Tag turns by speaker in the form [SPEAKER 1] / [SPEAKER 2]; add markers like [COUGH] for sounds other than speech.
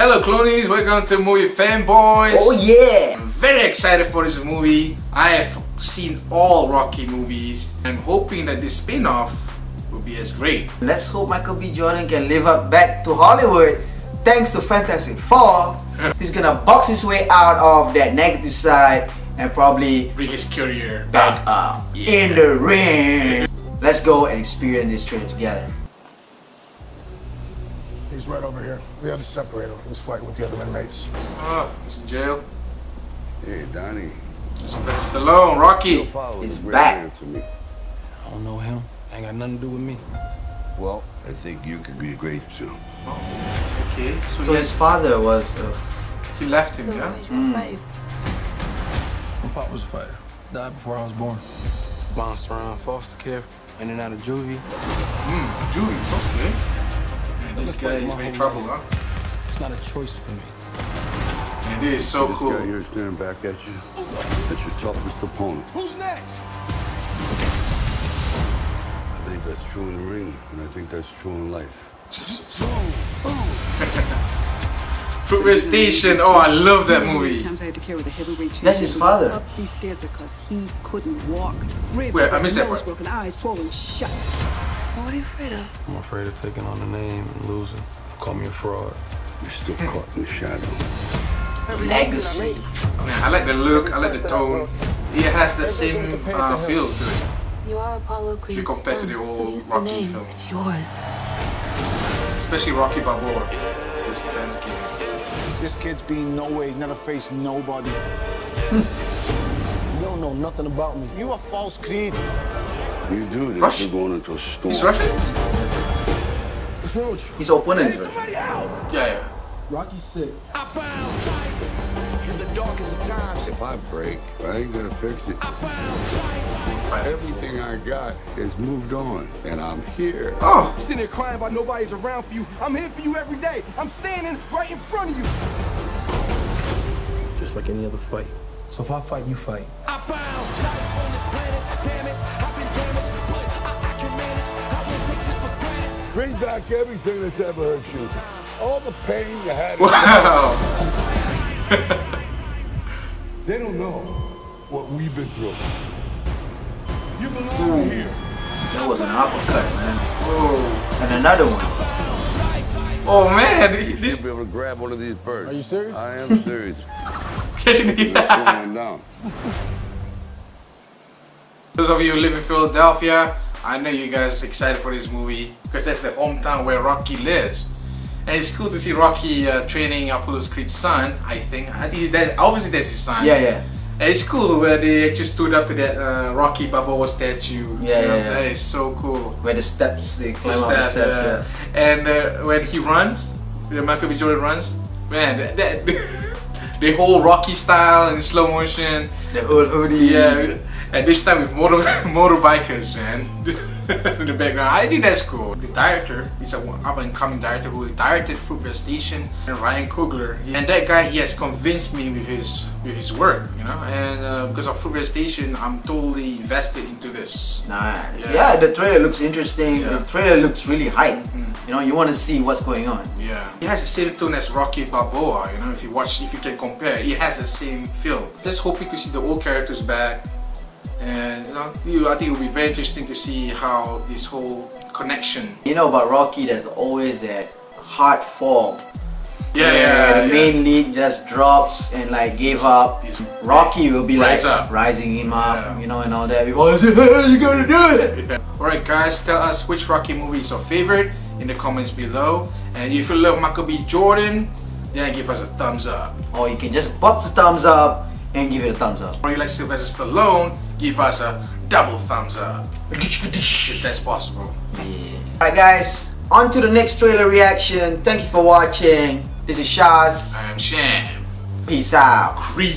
[SPEAKER 1] Hello clonies, welcome to Movie Fanboys.
[SPEAKER 2] Oh yeah!
[SPEAKER 1] I'm very excited for this movie. I have seen all Rocky movies. I'm hoping that this spin-off will be as great.
[SPEAKER 2] Let's hope Michael B. Jordan can live up back to Hollywood thanks to Fantastic Four. [LAUGHS] He's gonna box his way out of that negative side and probably
[SPEAKER 1] Bring his career
[SPEAKER 2] back up
[SPEAKER 1] Yeah.
[SPEAKER 2] in the ring. Let's go and experience this trailer together.
[SPEAKER 3] He's right over here. We had to separate him from his fight with the other inmates.
[SPEAKER 1] Oh, he's in jail.
[SPEAKER 4] Hey, Donnie.
[SPEAKER 1] Sylvester Stallone, Rocky.
[SPEAKER 2] He's back.
[SPEAKER 4] to me.
[SPEAKER 5] I don't know him. Ain't got nothing to do with me.
[SPEAKER 4] Well, I think you could be great too.
[SPEAKER 1] Okay, so,
[SPEAKER 2] So his father was uh,
[SPEAKER 1] he left him, yeah?
[SPEAKER 5] My pop was a fighter. Died before I was born. Bounced around foster care, in and out of juvie.
[SPEAKER 1] Hmm, juvie, okay. Man, this guy is in trouble, huh?
[SPEAKER 5] It's not a choice for me.
[SPEAKER 1] And this is so
[SPEAKER 4] this
[SPEAKER 1] cool.
[SPEAKER 4] guy here staring back at you. That's your toughest opponent.
[SPEAKER 5] Who's next?
[SPEAKER 4] I think that's true in the ring, and I think that's true in life. [LAUGHS] [LAUGHS]
[SPEAKER 1] Fruitvale Station, oh, I love that movie.
[SPEAKER 6] Times I had to carry the heavyweight
[SPEAKER 2] That's his father.
[SPEAKER 6] up these stairs because he couldn't walk. Ribs
[SPEAKER 1] Wait, I
[SPEAKER 6] broken,
[SPEAKER 1] missed that
[SPEAKER 6] nose
[SPEAKER 1] part.
[SPEAKER 6] broken, eyes swollen shut.
[SPEAKER 7] What are you afraid of?
[SPEAKER 5] I'm afraid of taking on the name and losing. Call me a fraud.
[SPEAKER 4] You're still caught in the shadow.
[SPEAKER 2] legacy.
[SPEAKER 1] Man, I like the look, I like the tone. It has that same uh, feel to it.
[SPEAKER 7] You are Apollo Creed's
[SPEAKER 1] you compare to
[SPEAKER 7] son,
[SPEAKER 1] the
[SPEAKER 7] so
[SPEAKER 1] old
[SPEAKER 7] use the
[SPEAKER 1] Rocky
[SPEAKER 7] name.
[SPEAKER 1] film.
[SPEAKER 7] It's yours.
[SPEAKER 1] Especially Rocky Balboa. His Thanksgiving.
[SPEAKER 5] This kid's being no ways never faced nobody. [LAUGHS] you don't know nothing about me. You a false creed.
[SPEAKER 4] You do this,
[SPEAKER 1] Rush?
[SPEAKER 4] you're going into a storm.
[SPEAKER 1] He's Russian?
[SPEAKER 5] What's wrong with you?
[SPEAKER 2] His opponent is Russian.
[SPEAKER 1] Yeah, yeah.
[SPEAKER 5] Rocky's sick.
[SPEAKER 4] If I break, I ain't gonna fix it. I found Everything I got is moved on, and I'm here.
[SPEAKER 1] Oh,
[SPEAKER 5] You sitting there crying about nobody's around for you. I'm here for you every day. I'm standing right in front of you. Just like any other fight. So if I fight, you fight.
[SPEAKER 8] I found life on this planet. Damn it, I've been damaged, but I, I can manage. I won't take this for granted.
[SPEAKER 4] Bring back everything that's ever hurt you. All the pain you had.
[SPEAKER 1] wow. [LAUGHS]
[SPEAKER 4] They don't know what we've been through. You belong here.
[SPEAKER 2] That was an uppercut, man.
[SPEAKER 1] Oh,
[SPEAKER 2] And another one.
[SPEAKER 1] oh man,
[SPEAKER 4] You
[SPEAKER 1] this
[SPEAKER 4] should be able to grab one of these birds.
[SPEAKER 5] Are you serious?
[SPEAKER 4] I am [LAUGHS] serious.
[SPEAKER 1] catching the
[SPEAKER 4] Let's slow one down.
[SPEAKER 1] Those of you who live in Philadelphia, I know you guys excited for this movie because that's the hometown where Rocky lives. And it's cool to see Rocky uh, training Apollo Creed's son, I think. I think that obviously that's his son.
[SPEAKER 2] Yeah, yeah.
[SPEAKER 1] And it's cool where they actually stood up to that uh, Rocky Balboa statue.
[SPEAKER 2] Yeah,
[SPEAKER 1] You know,
[SPEAKER 2] yeah, yeah.
[SPEAKER 1] That is so cool.
[SPEAKER 2] Where the steps, they climb
[SPEAKER 1] His
[SPEAKER 2] up the steps,
[SPEAKER 1] uh,
[SPEAKER 2] yeah.
[SPEAKER 1] And uh, when he runs, the Michael B. Jordan runs, man, that, that [LAUGHS] the whole Rocky style in slow motion.
[SPEAKER 2] The old hoodie.
[SPEAKER 1] Yeah, and this time with motor [LAUGHS] motorbikers, man, [LAUGHS] in the background. I think that's cool. The director, he's a up and coming director who directed Fruitvale Station, and Ryan Coogler. And that guy, he has convinced me with his with his work, you know. And uh, because of Fruitvale Station, I'm totally invested into this.
[SPEAKER 2] Nice.
[SPEAKER 1] Yeah.
[SPEAKER 2] Yeah. the trailer looks interesting.
[SPEAKER 1] Yeah.
[SPEAKER 2] The trailer looks really hype.
[SPEAKER 1] Mm.
[SPEAKER 2] You know, you want to see what's going on.
[SPEAKER 1] Yeah, he has the same tone as Rocky Balboa. You know, if you watch, if you can compare, it has the same feel. Just hoping to see the old characters back, and you know, I think it will be very interesting to see how this whole connection.
[SPEAKER 2] You know about Rocky, there's always that hard fall.
[SPEAKER 1] Yeah,
[SPEAKER 2] where
[SPEAKER 1] yeah,
[SPEAKER 2] The
[SPEAKER 1] yeah.
[SPEAKER 2] main lead just drops and like gave up. Rocky will be
[SPEAKER 1] Rise
[SPEAKER 2] like
[SPEAKER 1] up.
[SPEAKER 2] rising him up,
[SPEAKER 1] Yeah.
[SPEAKER 2] you know, and all that. People say, [LAUGHS] hey, you gotta do it.
[SPEAKER 1] Alright guys, tell us which Rocky movie is your favorite in the comments below. And if you love Michael B. Jordan, then give us a thumbs up.
[SPEAKER 2] Or you can just box a thumbs up and give it a thumbs up.
[SPEAKER 1] Or you like Sylvester Stallone, give us a double thumbs up. If that's possible. Yeah.
[SPEAKER 2] Alright guys, on to the next trailer reaction. Thank you for watching. This is Shaz.
[SPEAKER 1] I am Syam.
[SPEAKER 2] Peace out.
[SPEAKER 1] Creed.